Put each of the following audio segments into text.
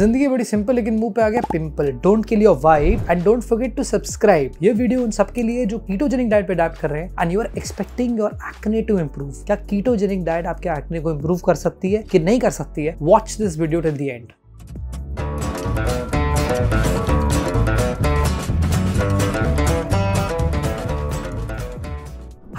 ज़िंदगी बड़ी सिंपल लेकिन मुँह पे आ गया pimple don't kill your wife and don't forget to subscribe ये वीडियो उन सबके लिए जो कीटोजेनिक डाइट पे अडेप्ट कर रहे हैं and you are expecting your acne to improve क्या कीटोजेनिक डाइट आपके एक्ने को इंप्रूव कर सकती है कि नहीं कर सकती है? Watch this video till the end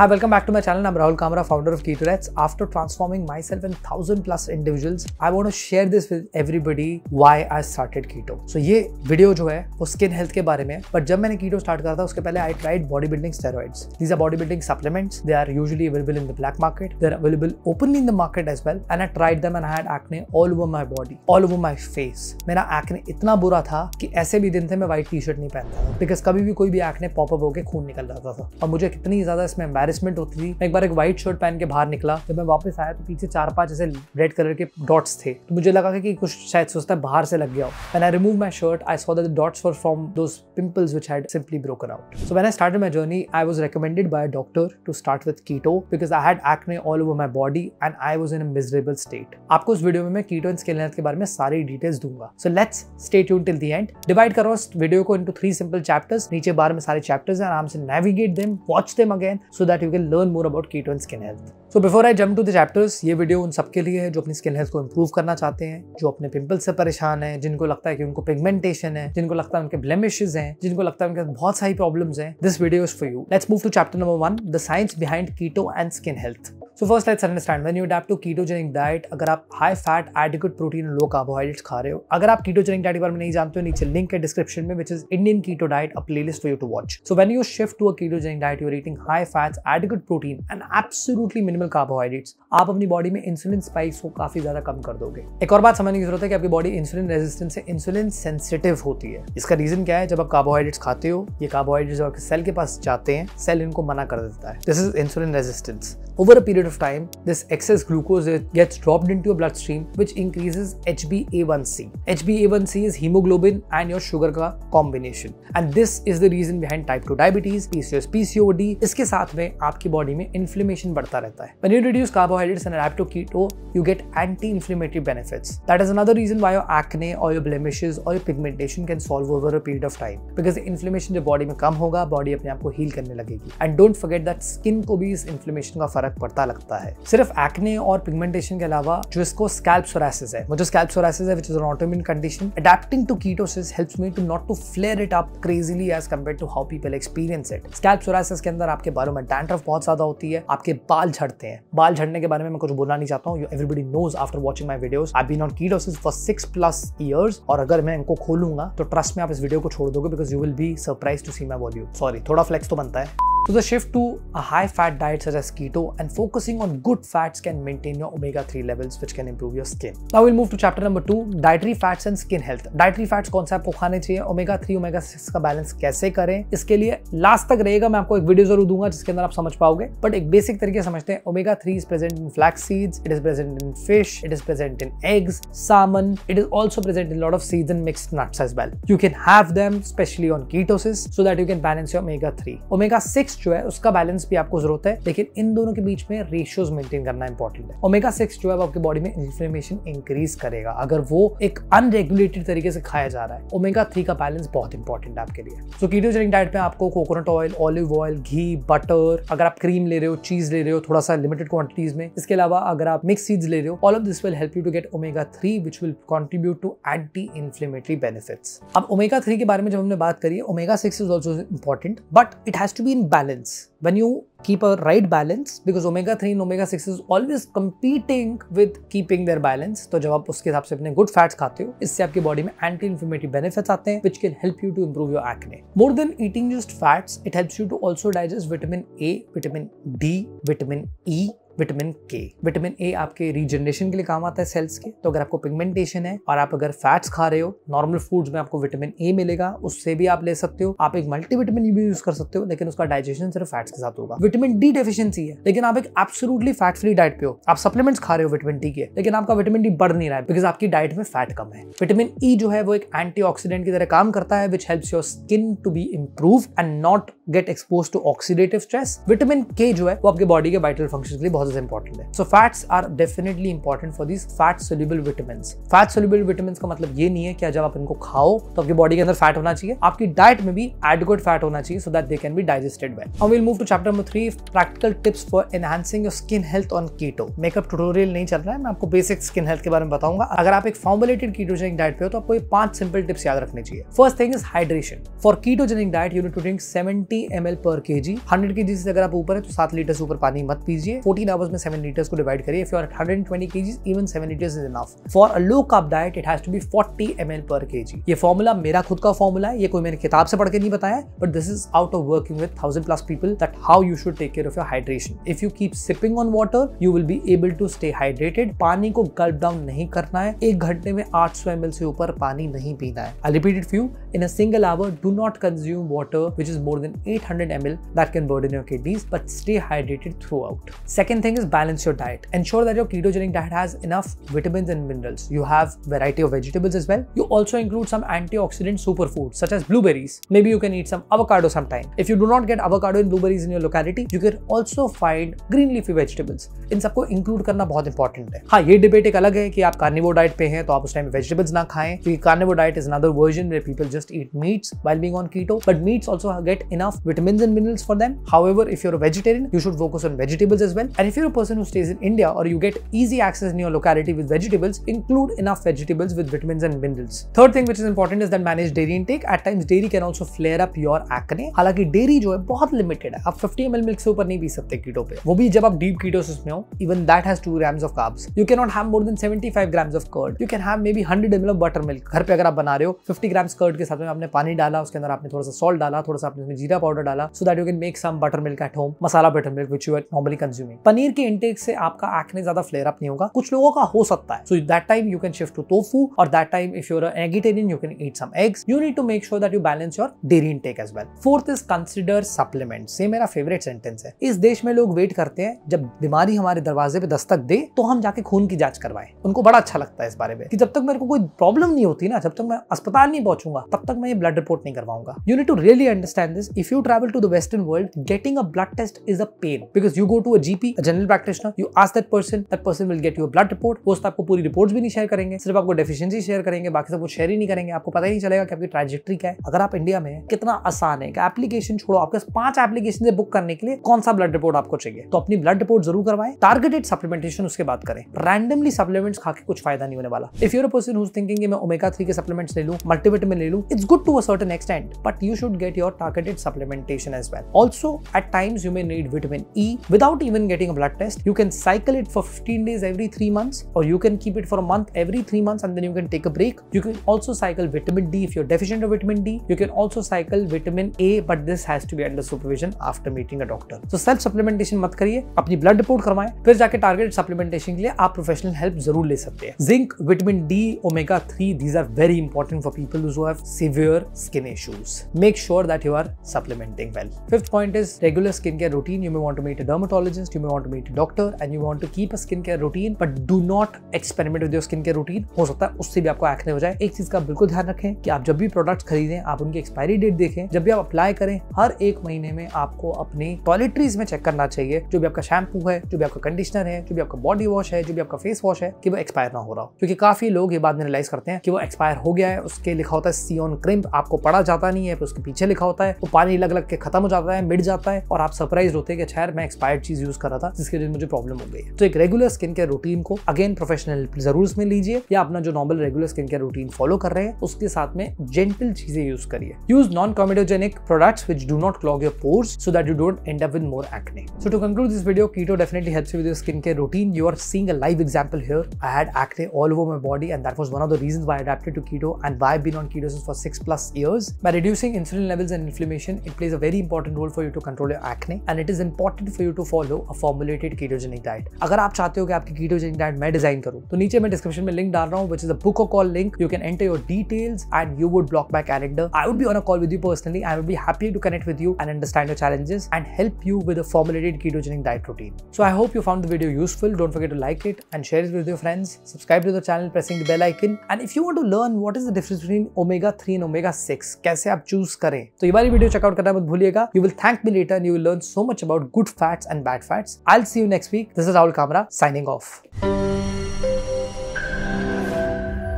Hi, welcome back to my channel. I'm Rahul Kamra, founder of Keto Rats. After transforming myself and thousand plus individuals, I want to share this with everybody why I started keto. So ये video जो है वो skin health के बारे में है. But जब मैंने कीटो स्टार्ट करा था उसके पहले I tried body building steroids these are body building supplements they are usually available in the black market they are available openly in the market as well and I tried them and acne all over my body all over my face मेरा acne इतना बुरा था कि ऐसे भी दिन थे मैं व्हाइट टी शर्ट नहीं पहनता था. बिकॉज़ कभी भी कोई भी एक्ने पॉपअप होकर खून निकल जाता था. और मुझे कितनी ज़्यादा इसमें एम्बेरसमेंट होती थी। मैं एक बार एक व्हाइट शर्ट पहन के बाहर निकला। जब मैं वापस आया तो पीछे चार पाँच ऐसे रेड कलर के डॉट्स थे। तो मुझे लगा कि कुछ शायद सोचता है बाहर से लग गया हो। And I remove my shirt I saw that the dots were from those pimples which had simply broken out so when I started my journey I was recommended by a doctor to start with keto because I had acne all over my body and I was in miserable state आपको इस video में मैं कीटो and skin health के बारे में सारी details दूँगा। So let's stay tune till the end divide करो इस वीडियो को इनटू थ्री सिंपल चैप्टर्स नीचे बार में सारे चैप्टर्स हैं। आराम से navigate them watch them again so that you can learn more about keto and skin health so before I jump to the chapters ये वीडियो उन सबके लिए है जो अपनी स्किन हेल्थ को इंप्रूव करना चाहते हैं, जो अपने पिंपल से परेशान है, जिनको लगता है कि उनको पिगमेंटेशन है, जिनको लगता है उनके ब्लेमिशेज हैं, जिनको लगता है उनके बहुत सारी प्रॉब्लम्स हैं. This video is for you let's move to chapter number one the science behind keto and skin health so first let's understand when you adapt to ketogenic diet अगर आप high fat adequate protein low carbohydrates खा रहे हो, अगर आप ketogenic diet के बारे में नहीं जानते हो, नीचे लिंक है डिस्क्रिप्शन में which is Indian keto diet a playlist for you to watch so when you shift to a ketogenic diet you are eating high fats adequate protein and absolutely minimal carbohydrates आप अपनी body में insulin spikes को काफ़ी ज़्यादा कम कर दोगे। एक और बात समझने की ज़रूरत है कि आपकी बॉडी इंसुलिन रेजिस्टेंस से इंसुलिन सेंसिटिव होती है। इसका रीजन क्या है? जब आप कार्बोहाइड्रेट्स खाते हो, ये कार्बोहाइड्रेट्स आपके सेल के पास जाते हैं सेल इनको मना कर देता है। This is insulin resistance over a period of time this excess glucose gets dropped into your bloodstream which increases HbA1c HbA1c is hemoglobin and your sugar का combination and this is the reason behind type 2 diabetes PCOS PCOD इसके साथ में आपकी body में inflammation बढ़ता रहता है when you reduce carbohydrates and adapt to keto you get anti-inflammatory benefits that is another reason why your acne or your blemishes or your pigmentation can solve over a period of time because inflammation जब body में कम होगा body अपने आप को heal करने लगेगी and don't forget that skin को भी इस inflammation का फ़र्क पड़ता लगता है। सिर्फ़ एक्ने और पिगमेंटेशन के अलावा जो इसको स्कैल्प सोरासिस है मुझे स्कैल्प सोरासिस है which is an autoimmune condition adapting to ketosis helps me to not to flare it up crazily as compare to how people experience it scalp psoriasis के अंदर आपके बालों में डैंड्रफ बहुत ज़्यादा होती है, आपके बाल झड़ते हैं। बाल झड़ने के बारे में मैं कुछ बोलना नहीं चाहता हूँ everybody knows after watching my videos I been on ketosis for six plus years और अगर मैं इनको खोलूँगा तो ट्रस्ट में आप इस वीडियो को छोड़ दोगे because you will be surprise to see my volume sorry थोड़ा फ्लेक्स तो बनता है। So the shift to a high fat diet such as keto and focusing on good fats can maintain your omega 3 levels which can improve your skin. Now we'll move to chapter number 2 dietary fats and skin health. Dietary fats कौन सा आपको खाने चाहिए omega 3 omega 6 का balance कैसे करें इसके लिए लास्ट तक रहेगा मैं आपको एक वीडियो जरूर दूंगा जिसके अंदर आप समझ पाओगे बट एक बेसिक तरीके समझते हैं omega 3 is present in flax seeds it is present in fish it is present in eggs salmon it is also present in a lot of seeds and mixed nuts as well you can have them especially on ketosis so that you can balance your omega 3 omega 6 जो है, उसका balance भी आपको ज़रूरत है, लेकिन इन दोनों के बीच में रेशियोज मेंटेन करना इंपॉर्टेंट है। ओमेगा सिक्स जो है आपकी बॉडी में इन्फ्लेमेशन इंक्रीज करेगा। अगर वो एक अनरेगुलेटेड तरीके से खाया जा रहा है ओमेगा थ्री का बैलेंस बहुत इंपॉर्टेंट है आपके लिए। सो कीटोजेनिक डाइट में आपको कोकोनट ऑयल ऑलिव ऑयल घी बटर अगर आप क्रीम ले रहे हो चीज़ ले रहे हो थोड़ा सा लिमिटेड क्वांटिटीज में, इसके अलावा अगर आप मिक्स सीड्स ले रहे हो all of this will help you to get omega three which will contribute to anti inflammatory benefits अब ओमेगा थ्री के बारे में जब हमने बात करी है omega six is also important but it has to be in balance when you keep a right balance, because omega 3 and omega 6 is always competing with keeping their balance तो जब आप उसके हिसाब से अपने गुड फैट्स खाते हो, इससे आपकी बॉडी में एंटी इन्फ्लेमेटरी बेनिफिट्स आते हैं which can help you to improve your acne more than eating just fats it helps you to also digest vitamin A vitamin D vitamin E vitamin K vitamin A आपके regeneration के लिए काम आता है sales के। तो अगर आपको पिगमेंटेशन है और आप अगर फैट्स खा रहे हो नॉर्मल फूड्स में आपको विटामिन ए मिलेगा, उससे भी आप ले सकते हो। आप एक मल्टीविटामिन भी यूज़ कर सकते हो, लेकिन उसका डाइजेशन सिर्फ़ फैट्स के साथ होगा। विटामिन डी डेफिशिएंसी है, लेकिन आप एक एब्सोल्युटली फैट फ्री डाइट पे हो। आप सप्लीमेंट्स खा रहे हो विटामिन डी के, लेकिन आपका विटामिन डी बढ़ नहीं रहा है बिकॉज़ आपकी डाइट में फैट कम है। विटामिन ई e जो है वो एक एंटीऑक्सीडेंट की तरह काम करता है which helps your skin to be improve and not get expose to oxidative stress vitamin K जो है वो आपके बॉडी के वाइटल फ़ंक्शन के लिए बहुत ज़्यादा इंपॉर्टेंट है. So fats are definitely important for this fat soluble vitamin fat soluble vitamin का मतलब ये नहीं है कि जब आप इनको खाओ तो आपकी बॉडी के अंदर फैट होना चाहिए. आपकी डाइट में भी एडगुड फैट होना चाहिए so that they can be digested well now will move to chapter number 3 practical tips for enhancing your skin health on keto makeup tutorial नहीं चल रहा है, मैं आपको बेसिक स्किन हेल्थ के बारे में बताऊँगा. अगर आप एक फॉर्मुलेटेड कीटोजेनिक डाइट पे हो तो आपको ये पाँच सिंपल टिप्स याद रखने चाहिए. First thing is hydration for ketogenic diet you to drink 70 ml per KG 100 KG से अगर आप ऊपर है तो 7 लीटर से ऊपर पानी मत पीजिए. 14 आवर्स में 7 लीटर्स को डिवाइड करिए। If you are 120 KG even 7 litres is enough for a low carb diet it has to be 40 ml per KG ये फॉर्मूला मेरा खुद का फॉर्मूला है, ये कोई मैंने किताब से पढ़ के नहीं बताया but this is out of working with 1000 plus people that how you should take care of your hydration if you keep sipping on water you will be able to stay hydrated पानी को गल्प down नहीं करना है। एक घंटे में 800 ml से ऊपर पानी नहीं पीना है। I repeat few In a single hour do not consume water which is more than 800 ml that can burden your kidneys but stay hydrated throughout. Second thing is balance your diet. Ensure that your ketogenic diet has enough vitamins and minerals. You have variety of vegetables as well. You also include some antioxidant superfoods such as blueberries. Maybe you can eat some avocado sometime. If you do not get avocado and blueberries in your locality, you can also find green leafy vegetables. इन सबको include करना बहुत important है हाँ ये debate एक अलग है कि आप कार्निवो डाइट पे हैं तो आप उस टाइम वेजिटेबल्स ना खाएं क्योंकि carnivore diet is another version where people just eat meats while being on keto but meats also get enough vitamins and minerals for them however if you're a vegetarian you should focus on vegetables as well and if you're a person who stays in india or you get easy access in your locality with vegetables include enough vegetables with vitamins and minerals third thing which is important is that manage dairy intake at times dairy can also flare up your acne हालाँकि dairy जो है बहुत limited है आप 50 ml milk से ऊपर नहीं P सकते कीटो पे वो भी जब आप डीप कीटोसिस में हो even that has 2 grams of carbs you cannot have more than 75 grams of curd you can have maybe 100 ml of buttermilk घर पे अगर आप बना रहे हो 50 grams कर्ड के साथ में आपने पानी डाला, उसके अंदर आपने थोड़ा सा सॉल्ट डाला, थोड़ा सा आपने उसमें जीरा पाउडर डाला so that you can make some butter milk at home masala butter milk which you are normally consuming paneer के इंटेक से आपका एक्ने ज़्यादा फ्लेयर अप नहीं होगा। कुछ लोगों का हो सकता है। So that time you can shift to tofu और that time if you're eggetarian you can eat some eggs you need to make sure that you balance your dairy intake as well fourth is consider supplement से मेरा favourite sentence है। इस देश में लोग wait करते हैं, जब बीमारी हमारे दरवाजे पे दस्तक दे तो हम जाके खून की जाँच करवाएँ। उनको बड़ा अच्छा लगता है इस बारे में कि जब तक मेरे को कोई प्रॉब्लम नहीं होती ना, जब तक मैं अस्पताल नहीं पहुंचूँगा, तब तक मैं ये ब्लड रिपोर्ट नहीं करवाऊँगा। You need to really understand this if you travel to the western world getting a blood test is a pain because you go to a GP general practitioner you ask that person that person will get you blood report वो आपको पूरी reports भी नहीं share करेंगे। सिर्फ़ आपको deficiency share करेंगे, बाकी सब कुछ शेयर ही नहीं करेंगे। आपको पता ही नहीं चलेगा कि आपकी ट्रांजेक्टरी क्या है। अगर आप इंडिया में कितना आसान है एप्लीकेशन छोड़ो। आपके पाँच एप्लीकेशन से बुक करने के लिए। कौन सा ब्लड रिपोर्ट आपको चाहिए? तो अपनी ब्लड रिपोर्ट ज़रूर करवाएँ। टारगेटेड सप्लीमेंटेशन उसके बाद करें। रैंडमली सप्लीमेंट्स खा के कुछ फ़ायदा नहीं होने वाला। If you're person who's thinking मैं ओमेगा थ्री के सप्लीमेंट्स ले लूँ मल्टीविटामिन ले लूँ it's good to a certain extent but you should get your targeted supplementation as well also at times you may need vitamin e without even getting a blood test you can cycle it for 15 days every 3 months or you can keep it for a month every 3 months and then you can take a break you can also cycle vitamin d if you're deficient of vitamin d you can also cycle vitamin a but this has to be under supervision after meeting a doctor so self supplementation मत करिए अपनी blood report करवाएं फिर जाके target supplementation के लिए आप professional help जरूर ले सकते हैं zinc vitamin D omega 3 these are very important for people who have Severe skin issues make sure that you are supplementing well fifth point is regular skincare routine you may want to meet a dermatologist you may want to meet a doctor and you want to keep a skincare routine but do not experiment with your skincare routine हो सकता है उससे भी आपको acne हो जाए एक चीज़ का बिल्कुल ध्यान रखें कि आप जब भी प्रोडक्ट खरीदें आप उनकी एक्सपायरी डेट देखें जब भी आप अप्लाई करें हर एक महीने में आपको अपने टॉयलेटरीज में चेक करना चाहिए जो भी आपका शैम्पू है जो भी आपका कंडीशनर है जो भी आपका बॉडी वॉश है जो भी आपका फेस वॉश है कि वो एक्सपायर ना हो रहा हो क्योंकि काफ़ी लोग ये बात रियलाइज़ करते हैं कि वो एक्सपायर हो गया है उसके लिखा होता है सी ऑन ऑन क्रिम्प आपको पड़ा जाता नहीं है पर उसके पीछे लिखा होता है। वो पानी लग लग के खत्म हो जाता है, मिट जाता है और आप सरप्राइज़ होते हैं कि अच्छा खैर मैं एक्सपायर्ड चीज़ यूज़ कर रहा था, जिसके वजह मुझे प्रॉब्लम हो गई तो एक रेगुलर स्किन केयर रूटीन को अगेन प्रोफेशनल ज़रूर उसमें लीजिए, या अपना जो normal regular skin care routine follow कर रहे हैं, उसके साथ में जेंटल चीज़ें यूज़ करिए। Use non comedogenic products which do not clog your pores so that you don't end up with more acne so to conclude this video keto definitely helps with your skin care routine you are seeing a live example here I had acne all over my body and that was one of the reasons why I adapted to keto and why I been on ketosis six plus years. By reducing insulin levels and inflammation, it plays a very important role for you to control your acne and it is important for you to follow a formulated ketogenic diet. अगर आप चाहते हो कि आपकी ketogenic diet मैं design करूं तो नीचे मैं डिस्क्रिप्शन में लिंक डाल रहा हूं which is a book or call link. You can enter your details and you would block my calendar. I would be on a call with you personally. I would be happy to connect with you and understand your challenges and help you with a formulated ketogenic diet routine. So I hope you found the video useful. Don't forget to like it and share it with your friends. Subscribe to the channel pressing the bell icon. And if you want to learn what is the difference between omega 3 and omega 6, कैसे आप choose करें? तो ये वाली video checkout करना मत भूलिएगा। You will thank me later you will learn so much about good fats and bad fats I see you next week this is Rahul Kamra signing off